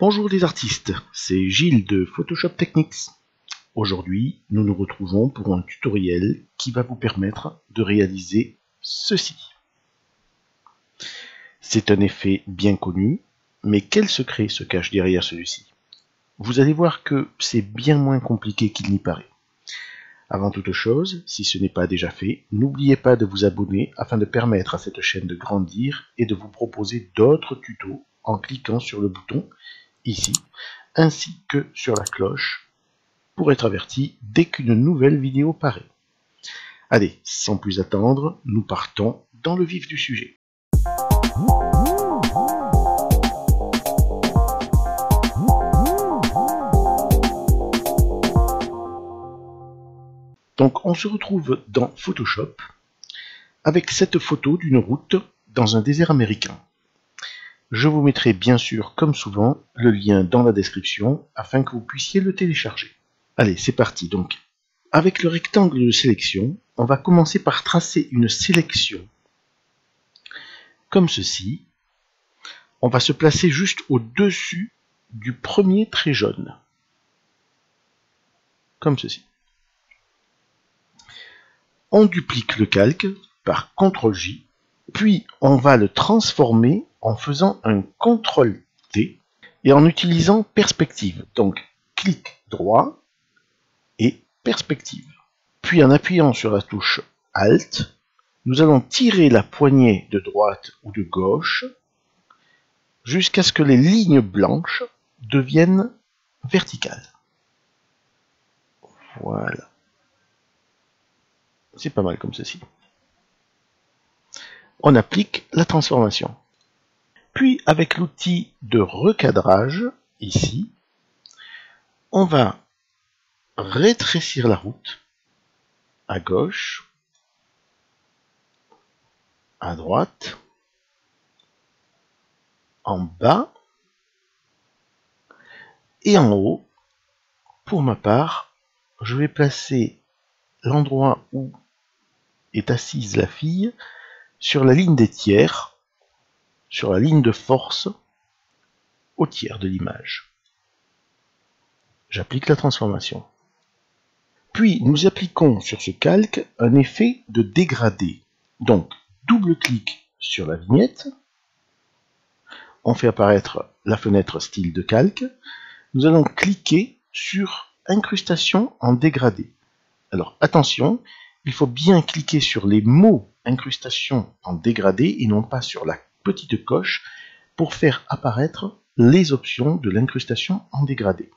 Bonjour les artistes, c'est Gilles de Photoshop Techniques. Aujourd'hui, nous nous retrouvons pour un tutoriel qui va vous permettre de réaliser ceci. C'est un effet bien connu, mais quel secret se cache derrière celui-ci? Vous allez voir que c'est bien moins compliqué qu'il n'y paraît. Avant toute chose, si ce n'est pas déjà fait, n'oubliez pas de vous abonner afin de permettre à cette chaîne de grandir et de vous proposer d'autres tutos en cliquant sur le bouton ici, ainsi que sur la cloche pour être averti dès qu'une nouvelle vidéo paraît. Allez, sans plus attendre, nous partons dans le vif du sujet. Donc on se retrouve dans Photoshop avec cette photo d'une route dans un désert américain. Je vous mettrai bien sûr, comme souvent, le lien dans la description afin que vous puissiez le télécharger. Allez, c'est parti donc. Avec le rectangle de sélection, on va commencer par tracer une sélection comme ceci. On va se placer juste au-dessus du premier trait jaune. Comme ceci on duplique le calque par CTRL-J, puis on va le transformer en faisant un CTRL-T et en utilisant perspective. Donc, clic droit et perspective. Puis en appuyant sur la touche Alt, nous allons tirer la poignée de droite ou de gauche jusqu'à ce que les lignes blanches deviennent verticales. Voilà. C'est pas mal comme ceci. On applique la transformation. Puis avec l'outil de recadrage, ici, on va rétrécir la route à gauche, à droite, en bas et en haut. Pour ma part, je vais placer l'endroit où est assise la fille sur la ligne des tiers, sur la ligne de force, au tiers de l'image. J'applique la transformation. Puis nous appliquons sur ce calque un effet de dégradé. Donc, double-clic sur la vignette, on fait apparaître la fenêtre style de calque, nous allons cliquer sur incrustation en dégradé. Alors attention, il faut bien cliquer sur les mots incrustation en dégradé et non pas sur la petite coche pour faire apparaître les options de l'incrustation en dégradé.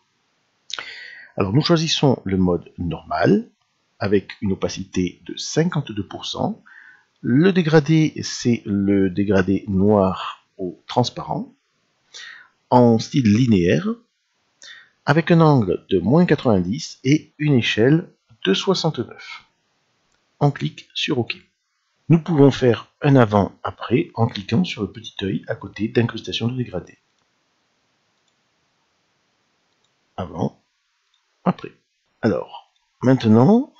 Alors nous choisissons le mode normal avec une opacité de 52%. Le dégradé, c'est le dégradé noir au transparent en style linéaire avec un angle de moins 90 et une échelle de 69 on clique sur OK. Nous pouvons faire un avant-après en cliquant sur le petit œil à côté d'incrustation de dégradé. Avant, après. Alors, maintenant,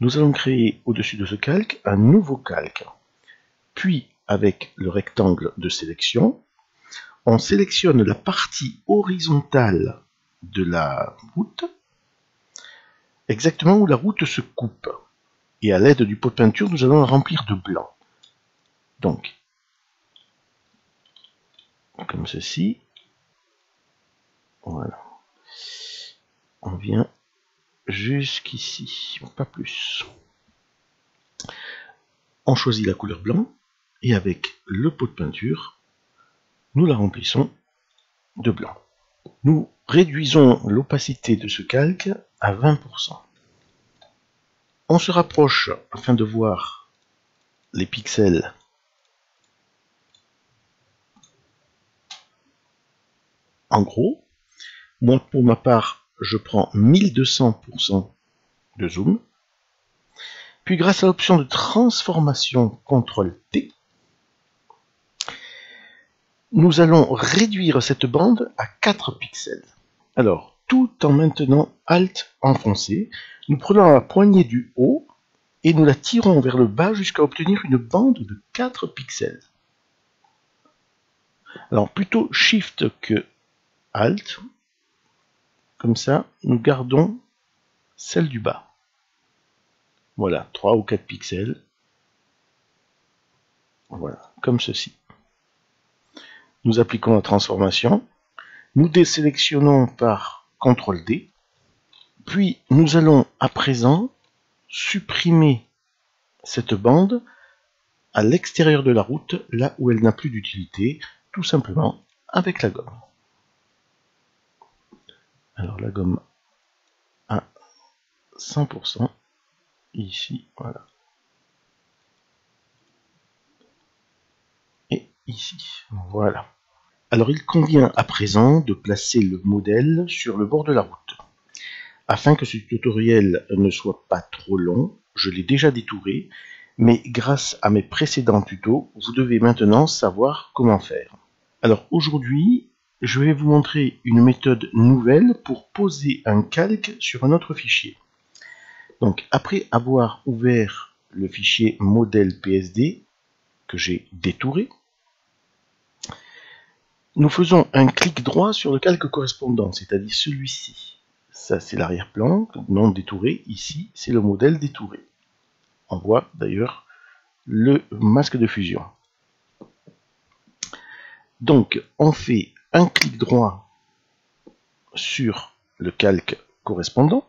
nous allons créer au-dessus de ce calque un nouveau calque. Puis, avec le rectangle de sélection, on sélectionne la partie horizontale de la route, exactement où la route se coupe et à l'aide du pot de peinture, nous allons remplir de blanc. Donc, comme ceci. Voilà. On vient jusqu'ici, pas plus. On choisit la couleur blanc et avec le pot de peinture, nous la remplissons de blanc. Nous réduisons l'opacité de ce calque à 20%. On se rapproche afin de voir les pixels en gros. Pour ma part, je prends 1200% de zoom. Puis grâce à l'option de transformation CTRL-T, nous allons réduire cette bande à 4 pixels. Alors, tout en maintenant Alt enfoncé. Nous prenons la poignée du haut et nous la tirons vers le bas jusqu'à obtenir une bande de 4 pixels. Alors plutôt Shift que Alt. Comme ça, nous gardons celle du bas. Voilà, 3 ou 4 pixels. Voilà, comme ceci. Nous appliquons la transformation. Nous désélectionnons par CTRL D. Puis nous allons à présent supprimer cette bande à l'extérieur de la route, là où elle n'a plus d'utilité, tout simplement avec la gomme. Alors la gomme à 100%, ici, voilà. Et ici, voilà. Alors il convient à présent de placer le modèle sur le bord de la route. Afin que ce tutoriel ne soit pas trop long, je l'ai déjà détouré, mais grâce à mes précédents tutos, vous devez maintenant savoir comment faire. Alors aujourd'hui, je vais vous montrer une méthode nouvelle pour poser un calque sur un autre fichier. Donc après avoir ouvert le fichier modèle PSD que j'ai détouré, nous faisons un clic droit sur le calque correspondant, c'est-à-dire celui-ci. Ça, c'est l'arrière-plan, non détouré. Ici, c'est le modèle détouré. On voit d'ailleurs le masque de fusion. Donc, on fait un clic droit sur le calque correspondant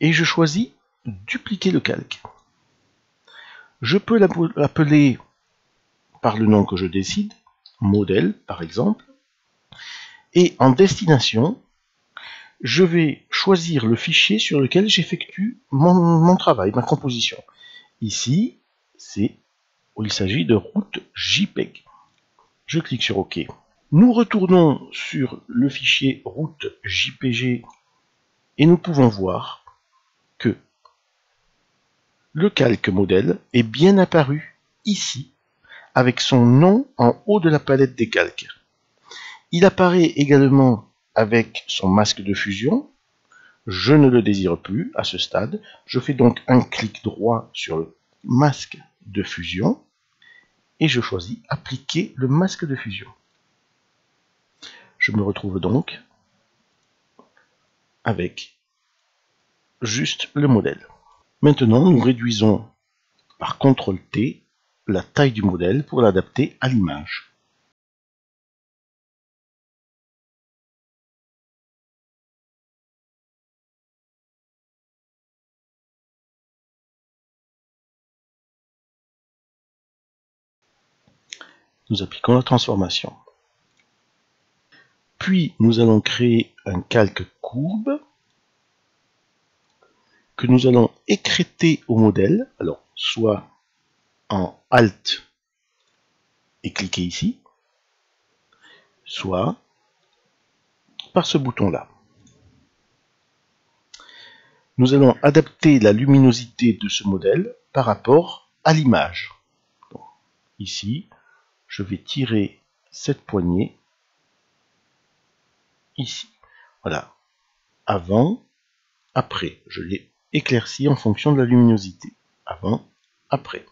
et je choisis dupliquer le calque. Je peux l'appeler par le nom que je décide, modèle par exemple, et en destination, je vais choisir le fichier sur lequel j'effectue mon, travail, ma composition. Ici, c'est il s'agit de route JPEG. Je clique sur OK. Nous retournons sur le fichier route JPG et nous pouvons voir que le calque modèle est bien apparu ici avec son nom en haut de la palette des calques. Il apparaît également avec son masque de fusion. Je ne le désire plus à ce stade. Je fais donc un clic droit sur le masque de fusion et je choisis appliquer le masque de fusion. Je me retrouve donc avec juste le modèle. Maintenant, nous réduisons par CTRL T la taille du modèle pour l'adapter à l'image. Nous appliquons la transformation. Puis nous allons créer un calque courbe que nous allons écréter au modèle, alors soit en Alt et cliquer ici, soit par ce bouton-là. Nous allons adapter la luminosité de ce modèle par rapport à l'image. Ici, je vais tirer cette poignée ici. Voilà. Avant, après. Je l'ai éclairci en fonction de la luminosité. Avant, après.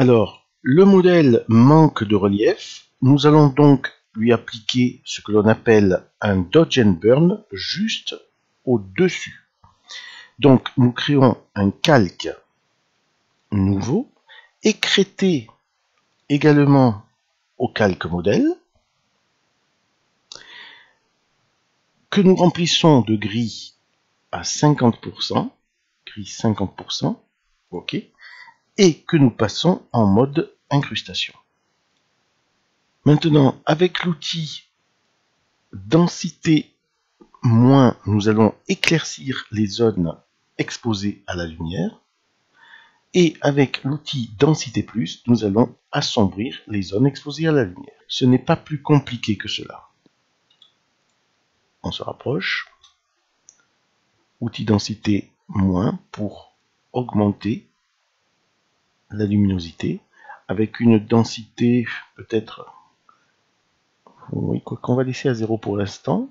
Alors, le modèle manque de relief. Nous allons donc lui appliquer ce que l'on appelle un dodge and burn juste au-dessus. Donc, nous créons un calque nouveau, écrété également au calque modèle, que nous remplissons de gris à 50%, gris 50%, ok, et que nous passons en mode incrustation. Maintenant, avec l'outil densité moins, nous allons éclaircir les zones exposées à la lumière. Et avec l'outil densité plus, nous allons assombrir les zones exposées à la lumière. Ce n'est pas plus compliqué que cela. On se rapproche. Outil densité moins pour augmenter la luminosité avec une densité peut-être oui, qu'on va laisser à zéro pour l'instant.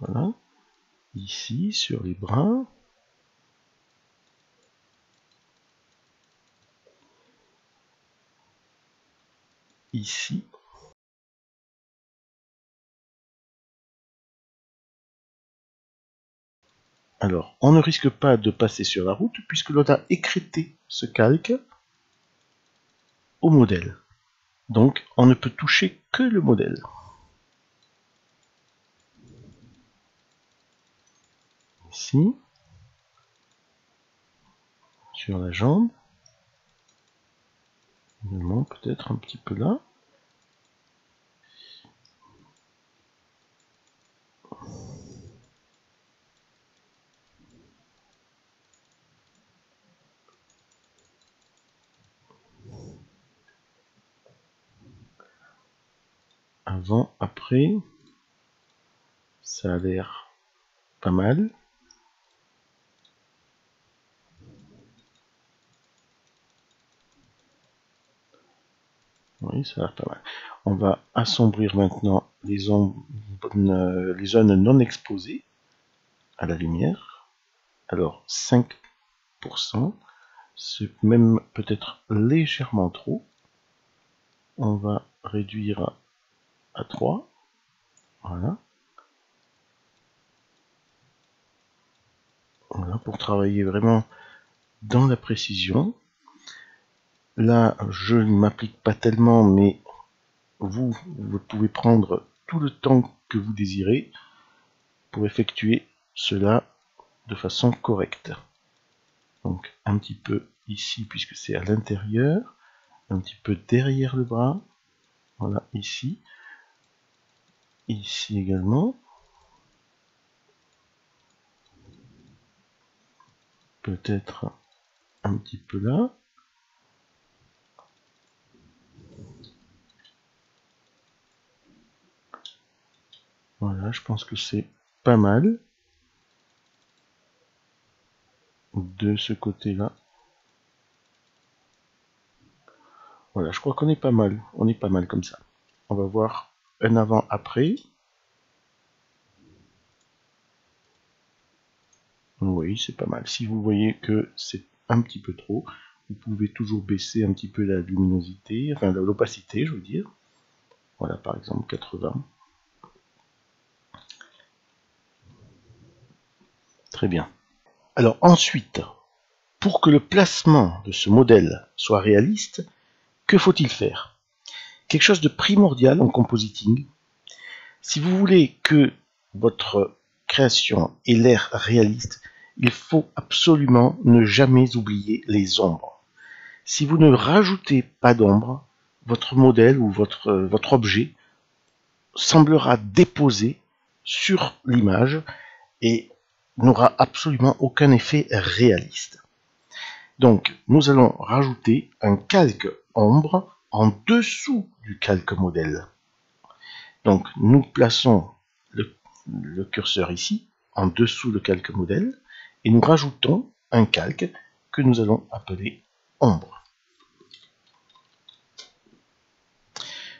Voilà. Ici, sur les brins. ici Alors, on ne risque pas de passer sur la route puisque l'on a écrété ce calque au modèle. Donc, on ne peut toucher que le modèle. Ici, sur la jambe, peut-être un petit peu là. Avant, après. Ça a l'air pas mal. Oui, ça a l'air pas mal. On va assombrir maintenant les zones, les zones non exposées à la lumière. Alors 5%, c'est même peut-être légèrement trop. On va réduire à 3. Voilà. Voilà, pour travailler vraiment dans la précision. Là, je ne m'applique pas tellement, mais vous, vous pouvez prendre tout le temps que vous désirez pour effectuer cela de façon correcte. Donc un petit peu ici puisque c'est à l'intérieur, un petit peu derrière le bras, voilà ici, ici également. Peut-être un petit peu là. Voilà, je pense que c'est pas mal. De ce côté-là. Voilà, je crois qu'on est pas mal. On est pas mal comme ça. On va voir un avant-après. Oui, c'est pas mal. Si vous voyez que c'est un petit peu trop, vous pouvez toujours baisser un petit peu la luminosité, enfin l'opacité, je veux dire. Voilà, par exemple 80. Très bien. Alors ensuite, pour que le placement de ce modèle soit réaliste, que faut-il faire? Quelque chose de primordial en compositing. Si vous voulez que votre création ait l'air réaliste, il faut absolument ne jamais oublier les ombres. Si vous ne rajoutez pas d'ombre, votre modèle ou votre, objet semblera déposé sur l'image et n'aura absolument aucun effet réaliste. Donc, nous allons rajouter un calque ombre en dessous du calque modèle. Donc nous plaçons le, curseur ici, en dessous le calque modèle, et nous rajoutons un calque que nous allons appeler ombre.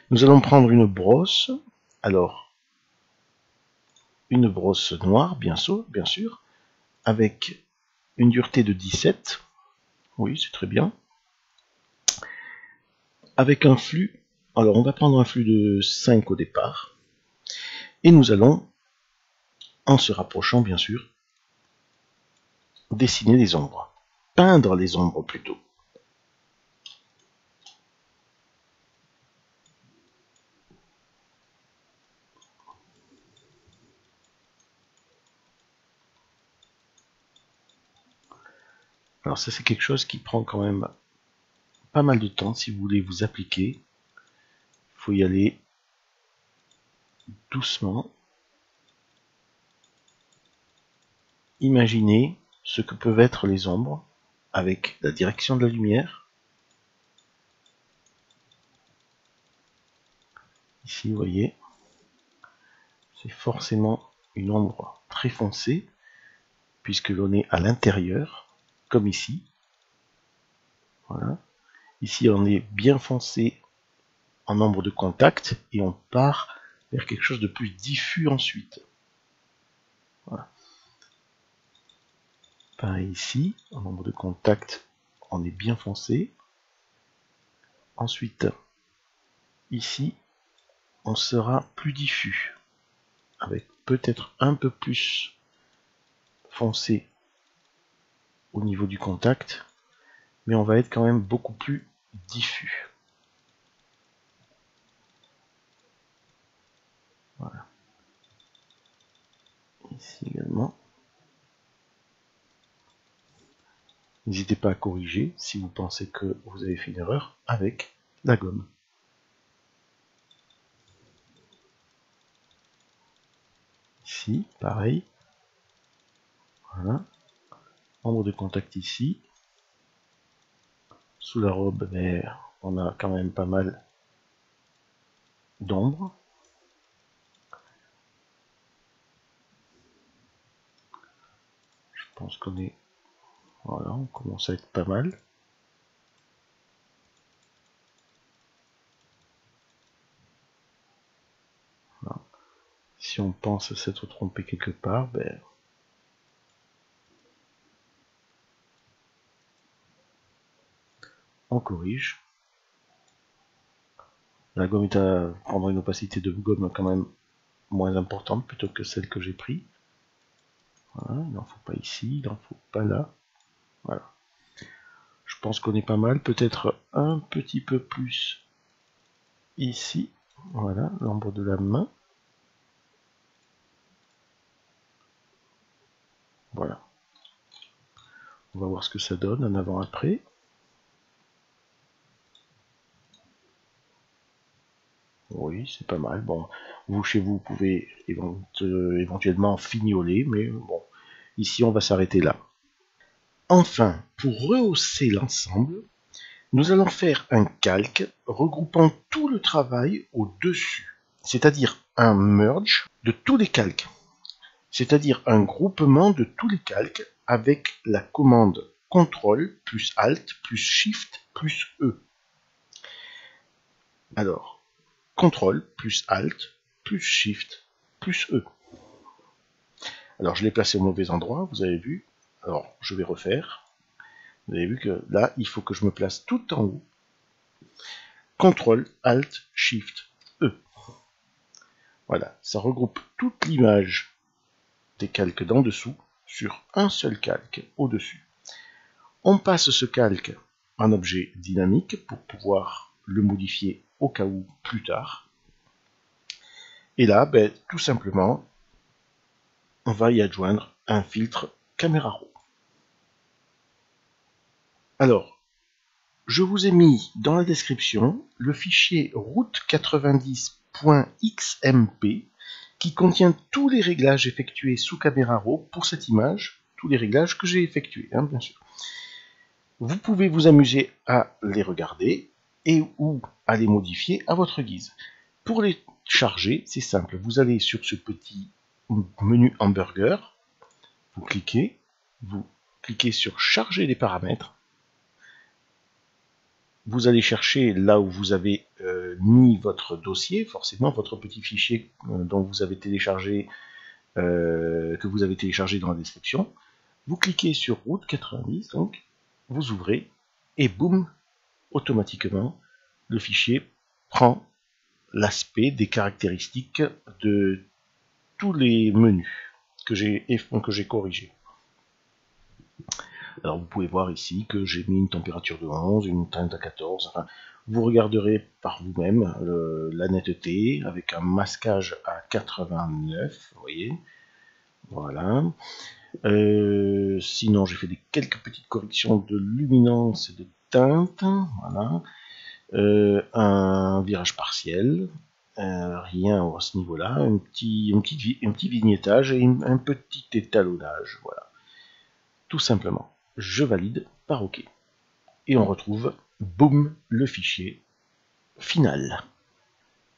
Nous allons prendre une brosse, alors une brosse noire bien sûr, bien sûr avec une dureté de 17, oui c'est très bien, avec un flux, alors on va prendre un flux de 5 au départ, et nous allons, en se rapprochant bien sûr, dessiner les ombres, peindre les ombres plutôt. Alors ça c'est quelque chose qui prend quand même pas mal de temps si vous voulez vous appliquer. Il faut y aller doucement. Imaginez ce que peuvent être les ombres avec la direction de la lumière. Ici, vous voyez, c'est forcément une ombre très foncée, puisque l'on est à l'intérieur, comme ici. Voilà. Ici, on est bien foncé en nombre de contacts et on part vers quelque chose de plus diffus ensuite. Pareil ici, en nombre de contacts, on est bien foncé. Ensuite, ici, on sera plus diffus, avec peut-être un peu plus foncé au niveau du contact, mais on va être quand même beaucoup plus diffus. Voilà. Ici également. N'hésitez pas à corriger si vous pensez que vous avez fait une erreur avec la gomme. Ici, pareil. Voilà. Ombre de contact ici. Sous la robe, mais on a quand même pas mal d'ombre. Je pense qu'on est voilà, on commence à être pas mal. Si on pense s'être trompé quelque part, ben... on corrige. La gomme est à prendre une opacité de gomme quand même moins importante plutôt que celle que j'ai pris. Il n'en faut pas ici, il n'en faut pas là. Voilà. Je pense qu'on est pas mal. Peut-être un petit peu plus ici. Voilà, l'ombre de la main. Voilà. On va voir ce que ça donne en avant-après. Oui, c'est pas mal. Bon, vous chez vous, pouvez éventuellement fignoler, mais bon, ici on va s'arrêter là. Enfin, pour rehausser l'ensemble, nous allons faire un calque regroupant tout le travail au-dessus, c'est-à-dire un merge de tous les calques, c'est-à-dire un groupement de tous les calques avec la commande CTRL plus ALT plus SHIFT plus E. Alors, CTRL plus ALT plus SHIFT plus E. Alors je l'ai placé au mauvais endroit, vous avez vu, alors, je vais refaire. Vous avez vu que là, il faut que je me place tout en haut. CTRL, ALT, SHIFT, E. Voilà, ça regroupe toute l'image des calques d'en dessous sur un seul calque au-dessus. On passe ce calque en objet dynamique pour pouvoir le modifier au cas où plus tard. Et là, ben, tout simplement, on va y adjoindre un filtre caméra raw. Alors, je vous ai mis dans la description le fichier route90.xmp qui contient tous les réglages effectués sous caméra RAW pour cette image, tous les réglages que j'ai effectués, hein, bien sûr. Vous pouvez vous amuser à les regarder et ou à les modifier à votre guise. Pour les charger, c'est simple, vous allez sur ce petit menu hamburger, vous cliquez, vous cliquez sur charger les paramètres, vous allez chercher là où vous avez euh, mis votre dossier, forcément votre petit fichier euh, dont vous avez téléchargé, euh, que vous avez téléchargé dans la description. Vous cliquez sur route 90, donc vous ouvrez et boum, automatiquement le fichier prend l'aspect des caractéristiques de tous les menus que j'ai corrigés. Alors vous pouvez voir ici que j'ai mis une température de 11, une teinte à 14. vous regarderez par vous-même la netteté avec un masquage à 89, vous voyez. Voilà. Euh, sinon, j'ai fait des quelques petites corrections de luminance et de teinte. Voilà. Euh, un virage partiel. Euh, rien à ce niveau-là. Un petit, vignettage et un petit étalonnage. Voilà. Tout simplement je valide par OK. Et on retrouve, boum, le fichier final.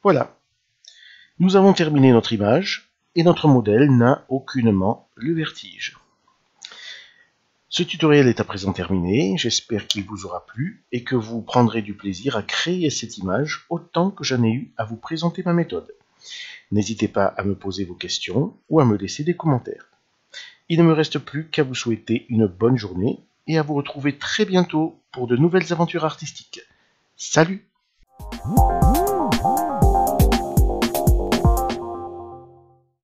Voilà. Nous avons terminé notre image et notre modèle n'a aucunement le vertige. Ce tutoriel est à présent terminé, j'espère qu'il vous aura plu et que vous prendrez du plaisir à créer cette image autant que j'en ai eu à vous présenter ma méthode. N'hésitez pas à me poser vos questions ou à me laisser des commentaires. Il ne me reste plus qu'à vous souhaiter une bonne journée et à vous retrouver très bientôt pour de nouvelles aventures artistiques. Salut